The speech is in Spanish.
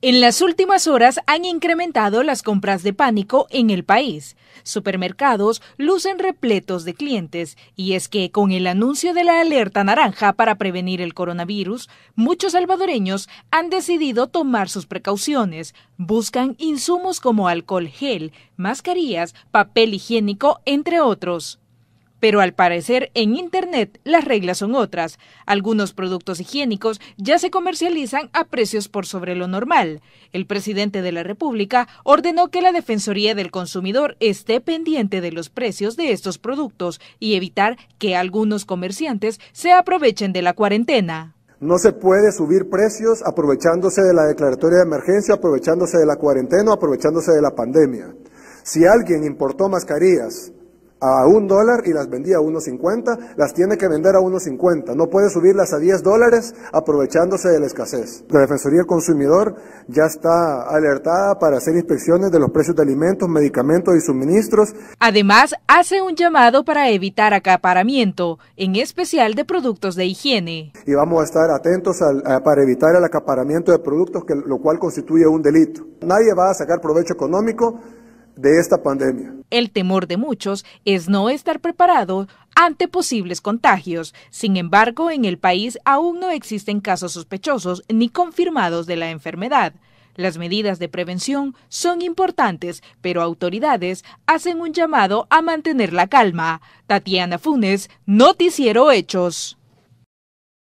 En las últimas horas han incrementado las compras de pánico en el país. Supermercados lucen repletos de clientes y es que con el anuncio de la alerta naranja para prevenir el coronavirus, muchos salvadoreños han decidido tomar sus precauciones. Buscan insumos como alcohol gel, mascarillas, papel higiénico, entre otros. Pero al parecer en Internet las reglas son otras. Algunos productos higiénicos ya se comercializan a precios por sobre lo normal. El presidente de la República ordenó que la Defensoría del Consumidor esté pendiente de los precios de estos productos y evitar que algunos comerciantes se aprovechen de la cuarentena. No se puede subir precios aprovechándose de la declaratoria de emergencia, aprovechándose de la cuarentena, aprovechándose de la pandemia. Si alguien importó mascarillas a un dólar y las vendía a 1.50, las tiene que vender a 1.50. No puede subirlas a 10 dólares aprovechándose de la escasez. La Defensoría del Consumidor ya está alertada para hacer inspecciones de los precios de alimentos, medicamentos y suministros. Además, hace un llamado para evitar acaparamiento, en especial de productos de higiene. Y vamos a estar atentos para evitar el acaparamiento de productos, que, lo cual constituye un delito. Nadie va a sacar provecho económico de esta pandemia. El temor de muchos es no estar preparado ante posibles contagios. Sin embargo, en el país aún no existen casos sospechosos ni confirmados de la enfermedad. Las medidas de prevención son importantes, pero autoridades hacen un llamado a mantener la calma. Tatiana Funes, Noticiero Hechos.